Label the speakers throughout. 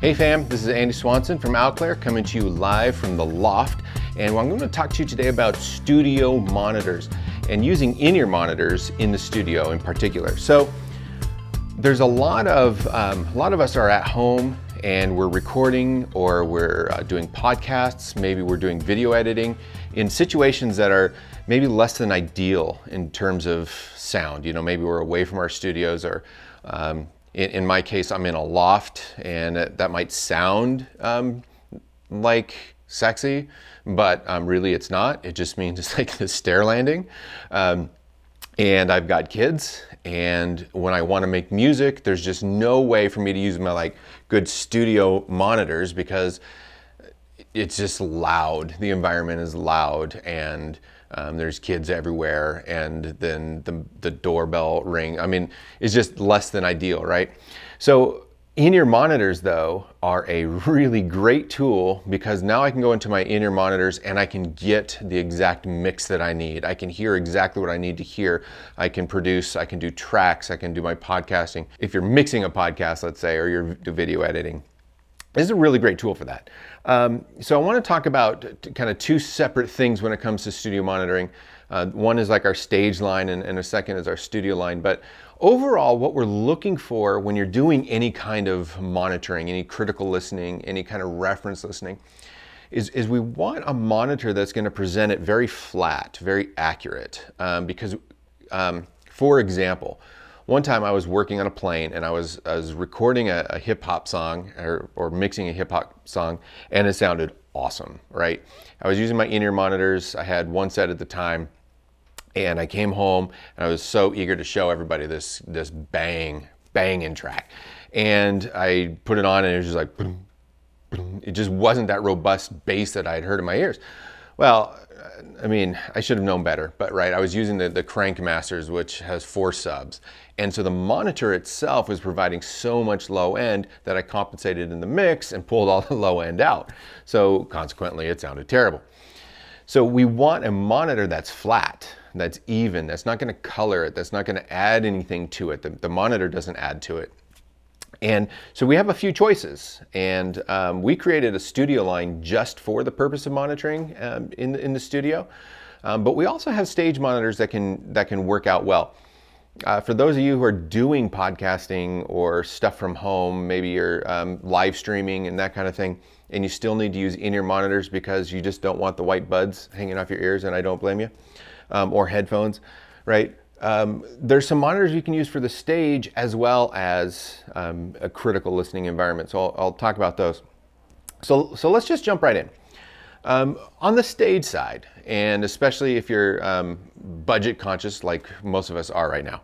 Speaker 1: Hey fam, this is Andy Swanson from Alclair coming to you live from the loft. And I'm going to talk to you today about studio monitors and using in-ear monitors in the studio in particular. So there's a lot of, um, a lot of us are at home and we're recording or we're uh, doing podcasts, maybe we're doing video editing in situations that are maybe less than ideal in terms of sound. You know, maybe we're away from our studios or um, in, in my case, I'm in a loft and that might sound um, like sexy, but um, really it's not. It just means it's like the stair landing. Um, and I've got kids and when I want to make music, there's just no way for me to use my like good studio monitors because it's just loud. The environment is loud and um, there's kids everywhere, and then the, the doorbell ring. I mean, it's just less than ideal, right? So in-ear monitors though are a really great tool because now I can go into my in-ear monitors and I can get the exact mix that I need. I can hear exactly what I need to hear. I can produce, I can do tracks, I can do my podcasting. If you're mixing a podcast, let's say, or you're video editing, this is a really great tool for that. Um, so I want to talk about kind of two separate things when it comes to studio monitoring. Uh, one is like our stage line and, and a second is our studio line. But overall, what we're looking for when you're doing any kind of monitoring, any critical listening, any kind of reference listening, is, is we want a monitor that's going to present it very flat, very accurate. Um, because, um, for example, one time I was working on a plane and I was, I was recording a, a hip hop song or, or mixing a hip hop song and it sounded awesome, right? I was using my in-ear monitors. I had one set at the time and I came home and I was so eager to show everybody this, this bang, banging track. And I put it on and it was just like, it just wasn't that robust bass that I had heard in my ears. Well, I mean, I should have known better, but right, I was using the, the Crank Masters, which has four subs. And so the monitor itself was providing so much low end that I compensated in the mix and pulled all the low end out. So consequently, it sounded terrible. So we want a monitor that's flat, that's even, that's not gonna color it, that's not gonna add anything to it. The, the monitor doesn't add to it. And so we have a few choices, and um, we created a studio line just for the purpose of monitoring um, in, in the studio. Um, but we also have stage monitors that can, that can work out well. Uh, for those of you who are doing podcasting or stuff from home, maybe you're um, live streaming and that kind of thing, and you still need to use in-ear monitors because you just don't want the white buds hanging off your ears, and I don't blame you, um, or headphones, right? Um, there's some monitors you can use for the stage as well as um, a critical listening environment. So I'll, I'll, talk about those. So, so let's just jump right in. Um, on the stage side, and especially if you're um, budget conscious like most of us are right now,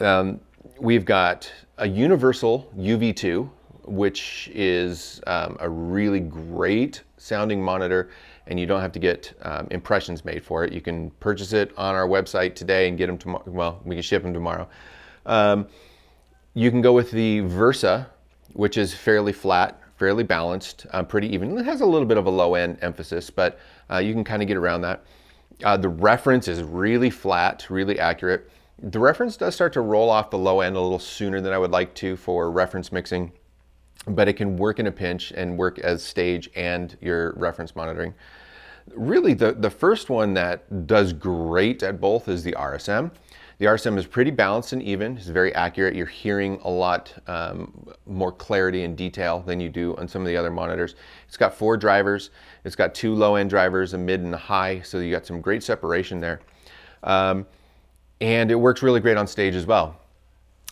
Speaker 1: um, we've got a universal UV2, which is um, a really great sounding monitor and you don't have to get um, impressions made for it. You can purchase it on our website today and get them tomorrow. Well, we can ship them tomorrow. Um, you can go with the Versa, which is fairly flat, fairly balanced, uh, pretty even. It has a little bit of a low end emphasis, but uh, you can kind of get around that. Uh, the reference is really flat, really accurate. The reference does start to roll off the low end a little sooner than I would like to for reference mixing, but it can work in a pinch and work as stage and your reference monitoring. Really, the, the first one that does great at both is the RSM. The RSM is pretty balanced and even. It's very accurate. You're hearing a lot um, more clarity and detail than you do on some of the other monitors. It's got four drivers. It's got two low-end drivers, a mid and a high, so you got some great separation there. Um, and it works really great on stage as well.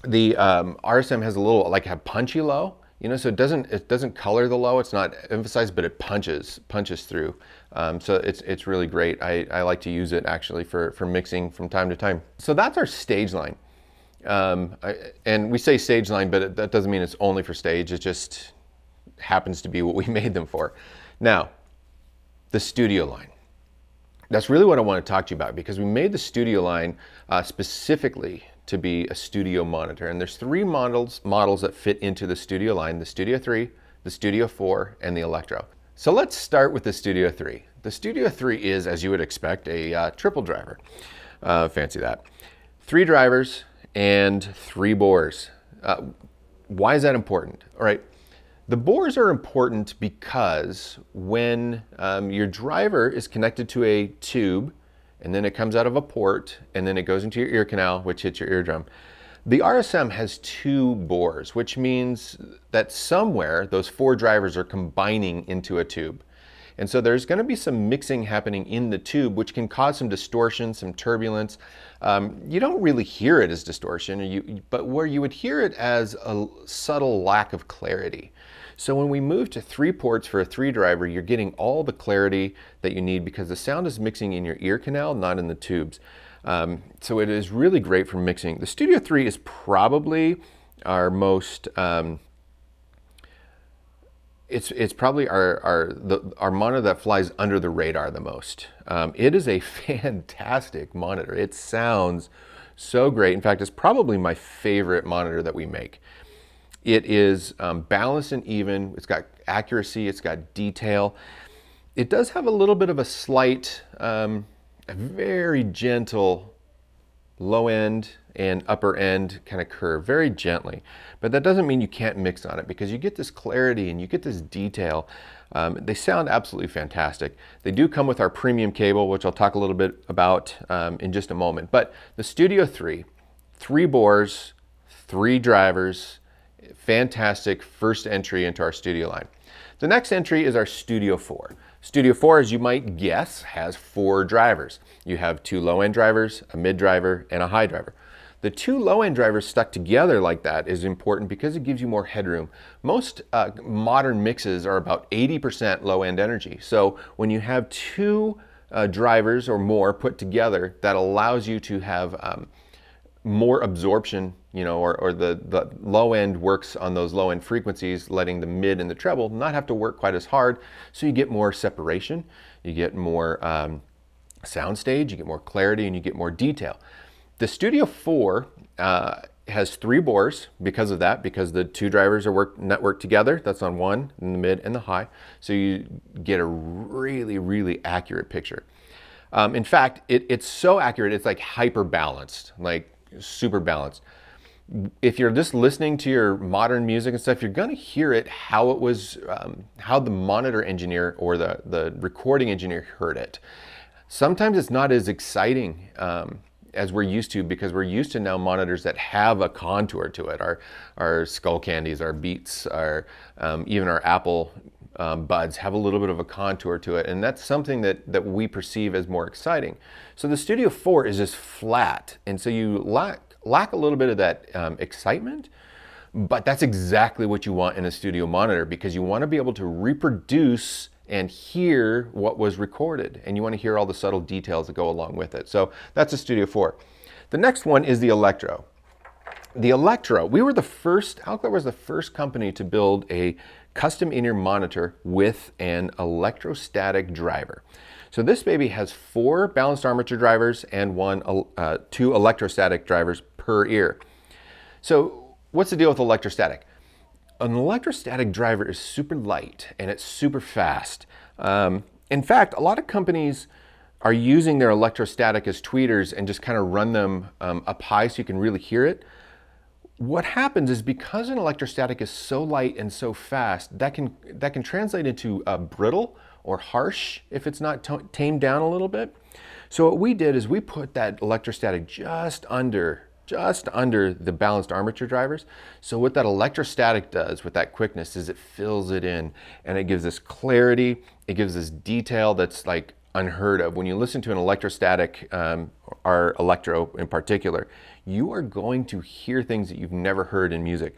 Speaker 1: The um, RSM has a little, like a punchy low, you know, so it doesn't it doesn't color the low. It's not emphasized, but it punches punches through. Um, so it's it's really great. I, I like to use it actually for for mixing from time to time. So that's our stage line, um, I, and we say stage line, but it, that doesn't mean it's only for stage. It just happens to be what we made them for. Now, the studio line. That's really what I want to talk to you about because we made the studio line uh, specifically to be a studio monitor. And there's three models, models that fit into the studio line, the Studio 3, the Studio 4, and the Electro. So let's start with the Studio 3. The Studio 3 is, as you would expect, a uh, triple driver. Uh, fancy that. Three drivers and three bores. Uh, why is that important? All right, The bores are important because when um, your driver is connected to a tube and then it comes out of a port and then it goes into your ear canal, which hits your eardrum, the RSM has two bores, which means that somewhere those four drivers are combining into a tube. And so there's going to be some mixing happening in the tube, which can cause some distortion, some turbulence. Um, you don't really hear it as distortion, you, but where you would hear it as a subtle lack of clarity. So when we move to three ports for a three driver, you're getting all the clarity that you need because the sound is mixing in your ear canal, not in the tubes. Um, so it is really great for mixing. The Studio 3 is probably our most um, it's it's probably our our the, our monitor that flies under the radar the most. Um, it is a fantastic monitor. It sounds so great. In fact, it's probably my favorite monitor that we make. It is um, balanced and even. It's got accuracy. It's got detail. It does have a little bit of a slight, um, a very gentle low end and upper end kind of curve very gently. But that doesn't mean you can't mix on it because you get this clarity and you get this detail. Um, they sound absolutely fantastic. They do come with our premium cable, which I'll talk a little bit about um, in just a moment. But the Studio 3, three bores, three drivers, fantastic first entry into our studio line. The next entry is our Studio 4. Studio 4, as you might guess, has four drivers. You have two low-end drivers, a mid driver, and a high driver. The two low-end drivers stuck together like that is important because it gives you more headroom. Most uh, modern mixes are about 80% low-end energy. So when you have two uh, drivers or more put together, that allows you to have um, more absorption, you know, or, or the, the low end works on those low end frequencies, letting the mid and the treble not have to work quite as hard. So you get more separation, you get more um, soundstage, you get more clarity, and you get more detail. The Studio 4 uh, has three bores because of that, because the two drivers are work, networked together. That's on one, in the mid, and the high. So you get a really, really accurate picture. Um, in fact, it, it's so accurate, it's like hyper balanced. Like super balanced. If you're just listening to your modern music and stuff, you're going to hear it how it was, um, how the monitor engineer or the, the recording engineer heard it. Sometimes it's not as exciting um, as we're used to because we're used to now monitors that have a contour to it. Our, our Skullcandies, our Beats, our, um, even our Apple um, buds have a little bit of a contour to it, and that's something that, that we perceive as more exciting. So the Studio 4 is just flat, and so you lack, lack a little bit of that um, excitement, but that's exactly what you want in a studio monitor because you want to be able to reproduce and hear what was recorded, and you want to hear all the subtle details that go along with it. So that's a Studio 4. The next one is the Electro. The Electro, we were the first, Alclair was the first company to build a custom in-ear monitor with an electrostatic driver. So this baby has four balanced armature drivers and one, uh, two electrostatic drivers per ear. So what's the deal with electrostatic? An electrostatic driver is super light and it's super fast. Um, in fact, a lot of companies are using their electrostatic as tweeters and just kind of run them um, up high so you can really hear it what happens is because an electrostatic is so light and so fast, that can, that can translate into uh, brittle or harsh if it's not tamed down a little bit. So what we did is we put that electrostatic just under just under the balanced armature drivers. So what that electrostatic does with that quickness is it fills it in and it gives us clarity, it gives us detail that's like unheard of. When you listen to an electrostatic, um, or electro in particular, you are going to hear things that you've never heard in music.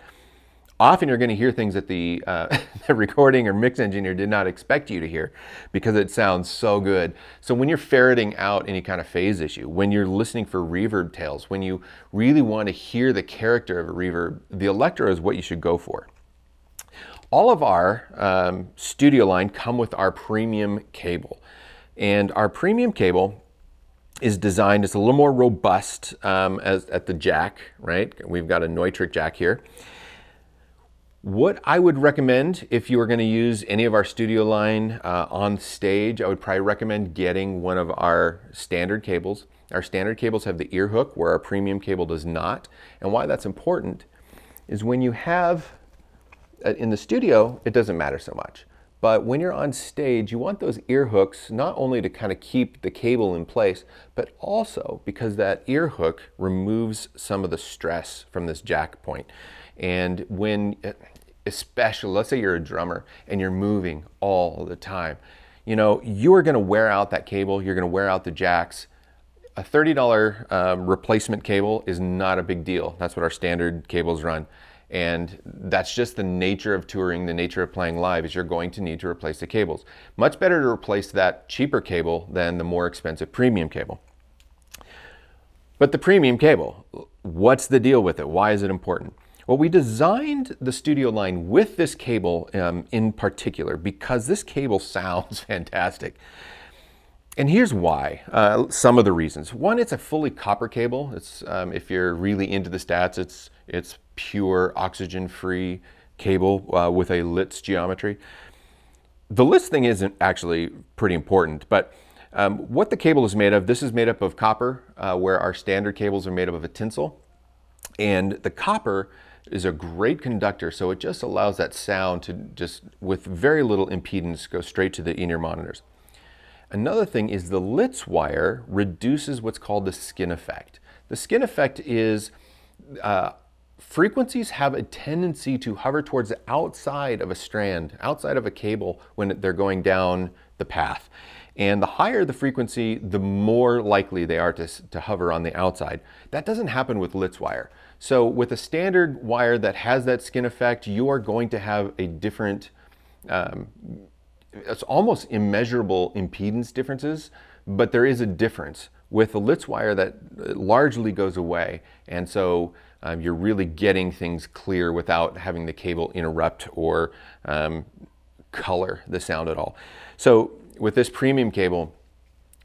Speaker 1: Often you're going to hear things that the, uh, the recording or mix engineer did not expect you to hear because it sounds so good. So when you're ferreting out any kind of phase issue, when you're listening for reverb tails, when you really want to hear the character of a reverb, the Electro is what you should go for. All of our um, studio line come with our premium cable. And our premium cable is designed, it's a little more robust um, as, at the jack, right? We've got a Neutrik jack here. What I would recommend if you were going to use any of our studio line uh, on stage, I would probably recommend getting one of our standard cables. Our standard cables have the ear hook where our premium cable does not. And why that's important is when you have Uh, in the studio, it doesn't matter so much. But when you're on stage, you want those ear hooks not only to kind of keep the cable in place, but also because that ear hook removes some of the stress from this jack point. And when, especially, let's say you're a drummer and you're moving all the time, you know, you are going to wear out that cable, you're going to wear out the jacks. A $30 um, replacement cable is not a big deal. That's what our standard cables run. And that's just the nature of touring, the nature of playing live is you're going to need to replace the cables. Much better to replace that cheaper cable than the more expensive premium cable. But the premium cable, what's the deal with it? Why is it important? Well, we designed the studio line with this cable um, in particular because this cable sounds fantastic. And here's why, uh, some of the reasons. One, it's a fully copper cable. It's, um, if you're really into the stats, it's, it's pure oxygen-free cable uh, with a Litz geometry. The Litz thing isn't actually pretty important, but um, what the cable is made of, this is made up of copper, uh, where our standard cables are made up of a tinsel. And the copper is a great conductor, so it just allows that sound to just, with very little impedance, go straight to the in-ear monitors. Another thing is the Litz wire reduces what's called the skin effect. The skin effect is uh, frequencies have a tendency to hover towards the outside of a strand, outside of a cable when they're going down the path. And the higher the frequency, the more likely they are to, to hover on the outside. That doesn't happen with Litz wire. So with a standard wire that has that skin effect, you are going to have a different, um, it's almost immeasurable impedance differences, but there is a difference. With a Litz wire that largely goes away, and so um, you're really getting things clear without having the cable interrupt or um, color the sound at all. So with this premium cable,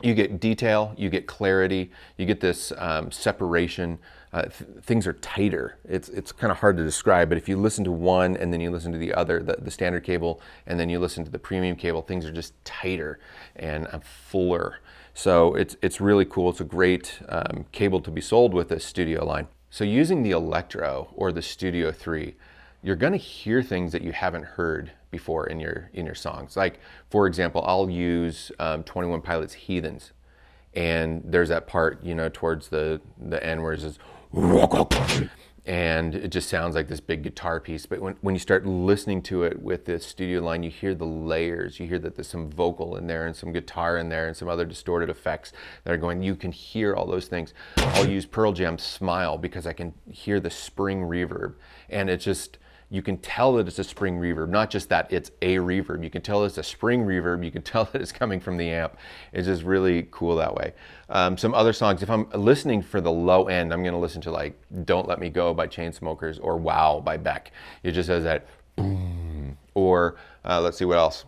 Speaker 1: you get detail, you get clarity, you get this um, separation. Uh, th things are tighter. It's, it's kind of hard to describe, but if you listen to one and then you listen to the other, the, the standard cable, and then you listen to the premium cable, things are just tighter and uh, fuller. So it's, it's really cool. It's a great um, cable to be sold with this studio line. So using the Electro or the Studio 3, you're going to hear things that you haven't heard before in your in your songs. Like for example, I'll use um, 21 Pilots "Heathens," and there's that part you know towards the the end where it's and it just sounds like this big guitar piece. But when, when you start listening to it with the studio line, you hear the layers. You hear that there's some vocal in there and some guitar in there and some other distorted effects that are going. You can hear all those things. I'll use Pearl Jam's Smile because I can hear the spring reverb. And it just, you can tell that it's a spring reverb, not just that it's a reverb. You can tell it's a spring reverb. You can tell that it's coming from the amp. It's just really cool that way. Um, some other songs, if I'm listening for the low end, I'm going to listen to like Don't Let Me Go by Chainsmokers or Wow by Beck. It just has that boom. Or uh, let's see what else.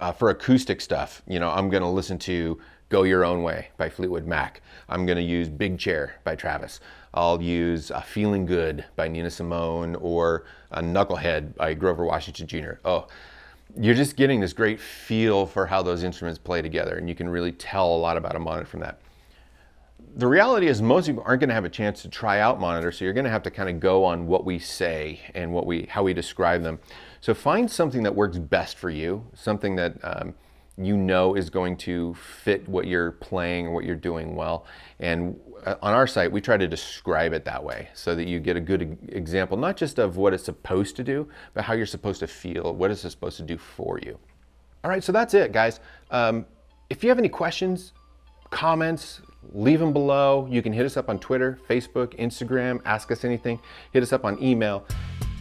Speaker 1: Uh, for acoustic stuff, you know, I'm going to listen to Go Your Own Way by Fleetwood Mac. I'm going to use Big Chair by Travis. I'll use uh, Feeling Good by Nina Simone or A Knucklehead by Grover Washington Jr. Oh, you're just getting this great feel for how those instruments play together and you can really tell a lot about a monitor from that. The reality is most people aren't going to have a chance to try out monitors, so you're going to have to kind of go on what we say and what we how we describe them. So find something that works best for you, something that um, you know is going to fit what you're playing or what you're doing well. And uh, on our site, we try to describe it that way so that you get a good example, not just of what it's supposed to do, but how you're supposed to feel, what it's supposed to do for you. All right, so that's it, guys. Um, if you have any questions, comments, leave them below. You can hit us up on Twitter, Facebook, Instagram, ask us anything. Hit us up on email.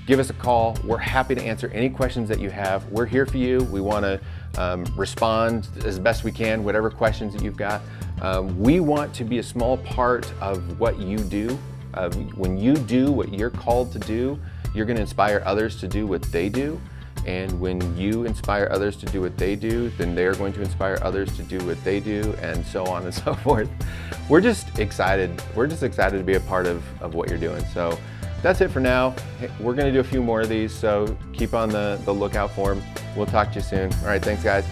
Speaker 1: Give us a call. We're happy to answer any questions that you have. We're here for you. We want to um, respond as best we can, whatever questions that you've got. Um, we want to be a small part of what you do. Uh, when you do what you're called to do, you're going to inspire others to do what they do. And when you inspire others to do what they do, then they're going to inspire others to do what they do, and so on and so forth. We're just excited. We're just excited to be a part of, of what you're doing. So that's it for now. We're going to do a few more of these, so keep on the, the lookout for them. We'll talk to you soon. All right, thanks, guys.